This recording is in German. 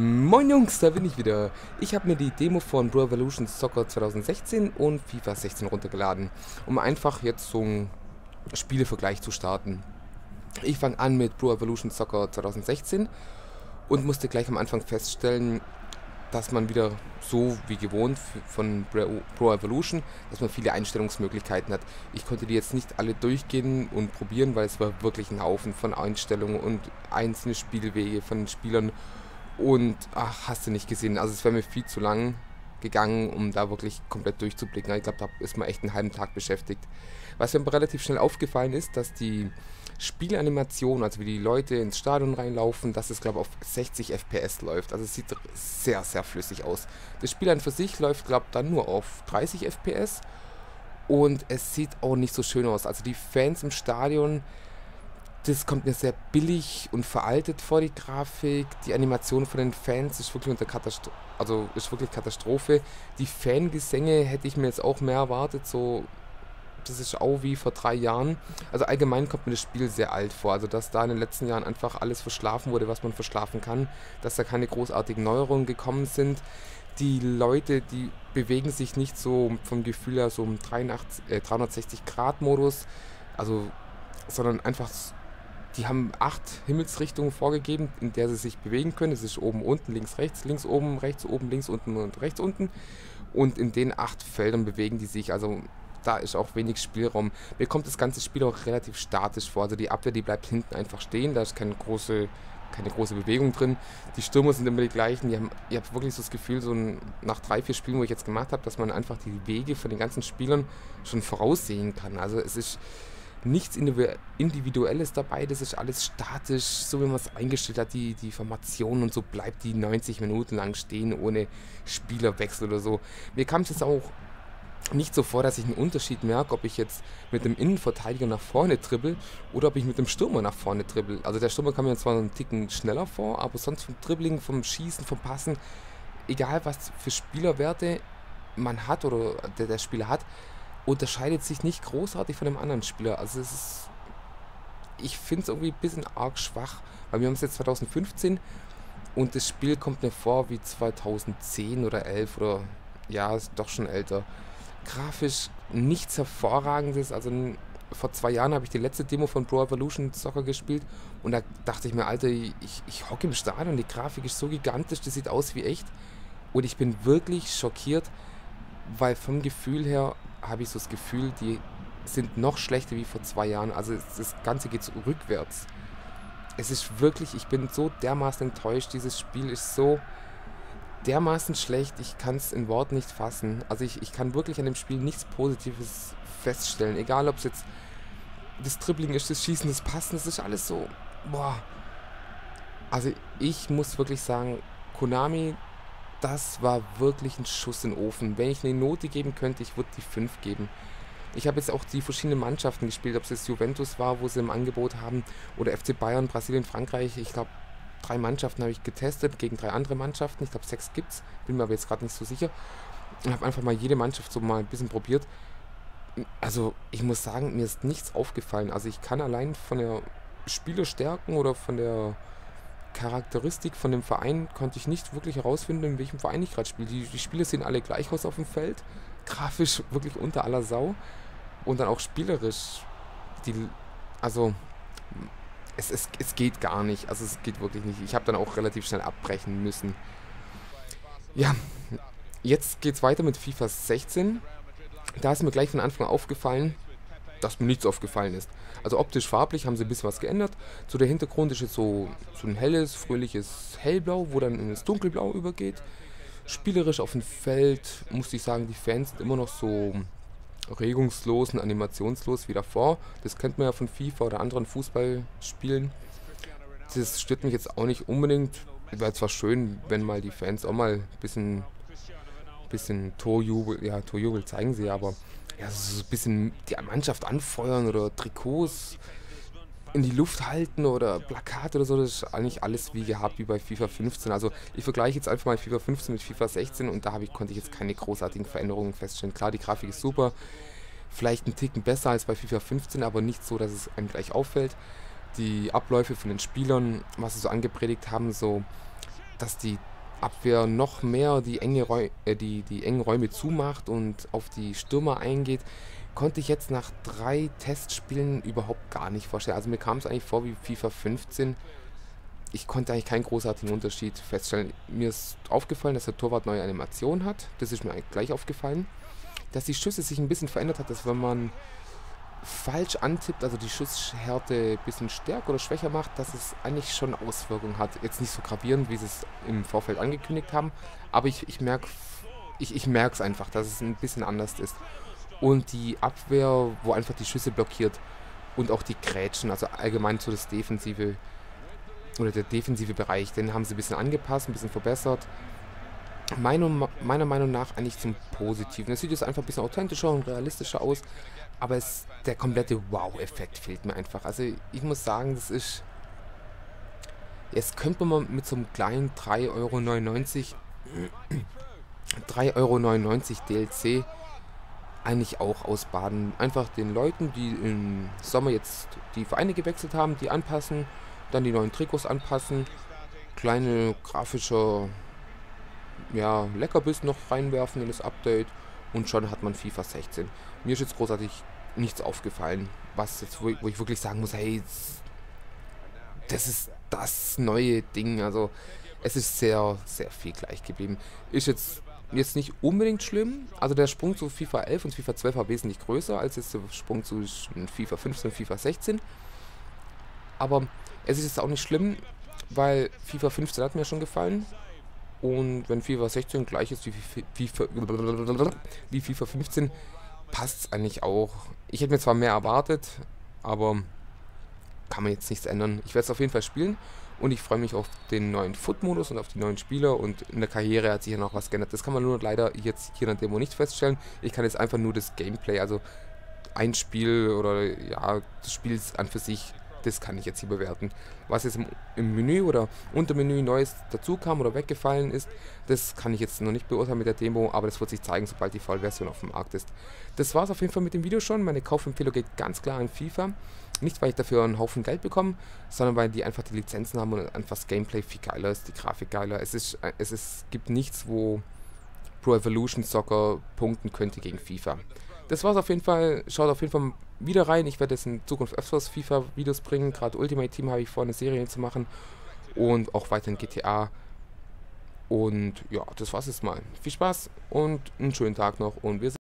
Moin Jungs, da bin ich wieder. Ich habe mir die Demo von Pro Evolution Soccer 2016 und FIFA 16 runtergeladen, um einfach jetzt so einen Spielevergleich zu starten. Ich fange an mit Pro Evolution Soccer 2016 und musste gleich am Anfang feststellen, dass man wieder so wie gewohnt von Pro Evolution, dass man viele Einstellungsmöglichkeiten hat. Ich konnte die jetzt nicht alle durchgehen und probieren, weil es war wirklich ein Haufen von Einstellungen und einzelne Spielwege von Spielern und ach, hast du nicht gesehen. Also es wäre mir viel zu lang gegangen, um da wirklich komplett durchzublicken. Ich glaube, da ist man echt einen halben Tag beschäftigt. Was mir aber relativ schnell aufgefallen ist, dass die Spielanimation, also wie die Leute ins Stadion reinlaufen, dass es glaube ich auf 60 FPS läuft. Also es sieht sehr, sehr flüssig aus. Das Spiel an für sich läuft glaube ich dann nur auf 30 FPS und es sieht auch nicht so schön aus. Also die Fans im Stadion das kommt mir sehr billig und veraltet vor, die Grafik. Die Animation von den Fans ist wirklich unter Katastro also ist wirklich Katastrophe. Die Fangesänge hätte ich mir jetzt auch mehr erwartet, so das ist auch wie vor drei Jahren. Also allgemein kommt mir das Spiel sehr alt vor. Also dass da in den letzten Jahren einfach alles verschlafen wurde, was man verschlafen kann. Dass da keine großartigen Neuerungen gekommen sind. Die Leute, die bewegen sich nicht so vom Gefühl her so im 360 Grad Modus. Also sondern einfach die haben acht Himmelsrichtungen vorgegeben, in der sie sich bewegen können. Das ist oben, unten, links, rechts, links, oben, rechts, oben, links, unten und rechts, unten. Und in den acht Feldern bewegen die sich. Also da ist auch wenig Spielraum. Mir kommt das ganze Spiel auch relativ statisch vor. Also die Abwehr, die bleibt hinten einfach stehen. Da ist keine große, keine große Bewegung drin. Die Stürmer sind immer die gleichen. Die haben, ihr habt wirklich so das Gefühl, so nach drei, vier Spielen, wo ich jetzt gemacht habe, dass man einfach die Wege von den ganzen Spielern schon voraussehen kann. Also es ist nichts Individuelles dabei, das ist alles statisch, so wie man es eingestellt hat, die, die Formation und so bleibt die 90 Minuten lang stehen, ohne Spielerwechsel oder so. Mir kam es jetzt auch nicht so vor, dass ich einen Unterschied merke, ob ich jetzt mit dem Innenverteidiger nach vorne dribbel oder ob ich mit dem Stürmer nach vorne dribbel. Also der Stürmer kam mir zwar einen Ticken schneller vor, aber sonst vom Dribbling, vom Schießen, vom Passen, egal was für Spielerwerte man hat oder der, der Spieler hat, unterscheidet sich nicht großartig von dem anderen Spieler. Also es ist, ich finde es irgendwie ein bisschen arg schwach, weil wir haben es jetzt 2015 und das Spiel kommt mir vor wie 2010 oder 11 oder ja, ist doch schon älter. Grafisch nichts hervorragendes, also vor zwei Jahren habe ich die letzte Demo von Pro Evolution Soccer gespielt und da dachte ich mir, Alter, ich, ich hocke im Stadion, die Grafik ist so gigantisch, das sieht aus wie echt und ich bin wirklich schockiert, weil vom Gefühl her habe ich so das Gefühl, die sind noch schlechter wie vor zwei Jahren. Also das Ganze geht so rückwärts. Es ist wirklich, ich bin so dermaßen enttäuscht. Dieses Spiel ist so dermaßen schlecht, ich kann es in Worten nicht fassen. Also ich, ich kann wirklich an dem Spiel nichts Positives feststellen. Egal ob es jetzt das Dribbling ist, das Schießen, das Passen, das ist alles so. Boah. Also ich muss wirklich sagen, Konami, das war wirklich ein Schuss in den Ofen. Wenn ich eine Note geben könnte, ich würde die 5 geben. Ich habe jetzt auch die verschiedenen Mannschaften gespielt, ob es jetzt Juventus war, wo sie im Angebot haben, oder FC Bayern, Brasilien, Frankreich. Ich glaube, drei Mannschaften habe ich getestet gegen drei andere Mannschaften. Ich glaube, sechs gibt es. Bin mir aber jetzt gerade nicht so sicher. Und habe einfach mal jede Mannschaft so mal ein bisschen probiert. Also, ich muss sagen, mir ist nichts aufgefallen. Also, ich kann allein von der Spielerstärken oder von der Charakteristik von dem Verein konnte ich nicht wirklich herausfinden, in welchem Verein ich gerade spiele. Die, die Spiele sehen alle gleich aus auf dem Feld. Grafisch wirklich unter aller Sau. Und dann auch spielerisch. Die, also, es, es, es geht gar nicht. Also, es geht wirklich nicht. Ich habe dann auch relativ schnell abbrechen müssen. Ja, jetzt geht es weiter mit FIFA 16. Da ist mir gleich von Anfang aufgefallen, dass mir nichts aufgefallen ist. Also optisch farblich haben sie ein bisschen was geändert. So der Hintergrund ist jetzt so, so ein helles, fröhliches Hellblau, wo dann ins Dunkelblau übergeht. Spielerisch auf dem Feld musste ich sagen, die Fans sind immer noch so regungslos und animationslos wie davor. Das kennt man ja von FIFA oder anderen Fußballspielen. Das stört mich jetzt auch nicht unbedingt. Wäre zwar schön, wenn mal die Fans auch mal ein bisschen, bisschen Torjubel, ja, Torjubel zeigen sie, aber ja, so ein bisschen die Mannschaft anfeuern oder Trikots in die Luft halten oder Plakate oder so, das ist eigentlich alles wie gehabt, wie bei FIFA 15. Also ich vergleiche jetzt einfach mal FIFA 15 mit FIFA 16 und da ich, konnte ich jetzt keine großartigen Veränderungen feststellen. Klar, die Grafik ist super, vielleicht ein Ticken besser als bei FIFA 15, aber nicht so, dass es einem gleich auffällt. Die Abläufe von den Spielern, was sie so angepredigt haben, so dass die Abwehr noch mehr die, enge Räu äh, die, die engen Räume zumacht und auf die Stürmer eingeht, konnte ich jetzt nach drei Testspielen überhaupt gar nicht vorstellen. Also mir kam es eigentlich vor wie FIFA 15. Ich konnte eigentlich keinen großartigen Unterschied feststellen. Mir ist aufgefallen, dass der Torwart neue Animation hat. Das ist mir gleich aufgefallen. Dass die Schüsse sich ein bisschen verändert hat, dass wenn man falsch antippt, also die Schusshärte ein bisschen stärker oder schwächer macht, dass es eigentlich schon Auswirkungen hat. Jetzt nicht so gravierend, wie sie es im Vorfeld angekündigt haben, aber ich, ich merke ich, ich es einfach, dass es ein bisschen anders ist. Und die Abwehr, wo einfach die Schüsse blockiert und auch die Grätschen, also allgemein so das defensive oder der defensive Bereich, den haben sie ein bisschen angepasst, ein bisschen verbessert. Meiner, meiner Meinung nach eigentlich zum Positiven. Es sieht jetzt einfach ein bisschen authentischer und realistischer aus, aber es, der komplette Wow-Effekt fehlt mir einfach. Also ich muss sagen, das ist... Jetzt könnte man mit so einem kleinen 3,99 Euro 3,99 Euro DLC eigentlich auch ausbaden. Einfach den Leuten, die im Sommer jetzt die Vereine gewechselt haben, die anpassen, dann die neuen Trikots anpassen, kleine grafische ja, Leckerbiss noch reinwerfen in das Update und schon hat man FIFA 16. Mir ist jetzt großartig nichts aufgefallen, was jetzt, wo ich, wirklich sagen muss, hey, das ist das neue Ding. Also es ist sehr, sehr viel gleich geblieben. Ist jetzt jetzt nicht unbedingt schlimm. Also der Sprung zu FIFA 11 und FIFA 12 war wesentlich größer als jetzt der Sprung zu FIFA 15 und FIFA 16. Aber es ist jetzt auch nicht schlimm, weil FIFA 15 hat mir schon gefallen. Und wenn FIFA 16 gleich ist wie FIFA, wie FIFA 15, passt es eigentlich auch. Ich hätte mir zwar mehr erwartet, aber kann man jetzt nichts ändern. Ich werde es auf jeden Fall spielen und ich freue mich auf den neuen Foot-Modus und auf die neuen Spieler und in der Karriere hat sich ja noch was geändert. Das kann man nur leider jetzt hier in der Demo nicht feststellen. Ich kann jetzt einfach nur das Gameplay, also ein Spiel oder ja, das Spiel an für sich das kann ich jetzt hier bewerten. Was jetzt im, im Menü oder unter Menü Neues dazu kam oder weggefallen ist, das kann ich jetzt noch nicht beurteilen mit der Demo, aber das wird sich zeigen, sobald die Vollversion auf dem Markt ist. Das war es auf jeden Fall mit dem Video schon. Meine Kaufempfehlung geht ganz klar an FIFA. Nicht, weil ich dafür einen Haufen Geld bekomme, sondern weil die einfach die Lizenzen haben und einfach das Gameplay viel geiler ist, die Grafik geiler. Es, ist, es ist, gibt nichts, wo Pro Evolution Soccer punkten könnte gegen FIFA. Das war's auf jeden Fall. Schaut auf jeden Fall wieder rein. Ich werde jetzt in Zukunft öfters FIFA-Videos bringen. Gerade Ultimate Team habe ich vor, eine Serie zu machen. Und auch weiterhin GTA. Und ja, das war's jetzt mal. Viel Spaß und einen schönen Tag noch. Und wir sehen